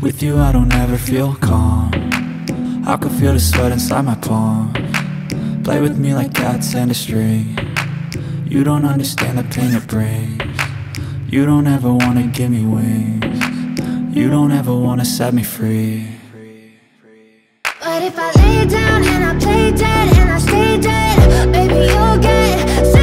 with you I don't ever feel calm. I can feel the sweat inside my palm. Play with me like cats and a string. You don't understand the pain it brings. You don't ever wanna give me wings. You don't ever wanna set me free. But if I lay down and I play dead and I stay dead, maybe you'll get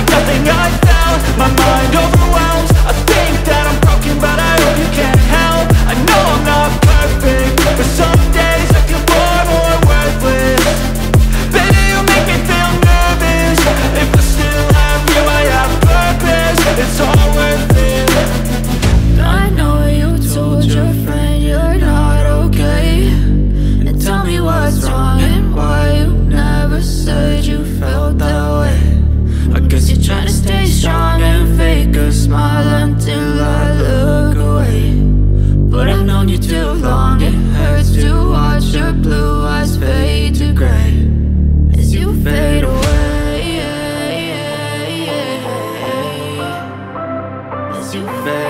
I got the to fade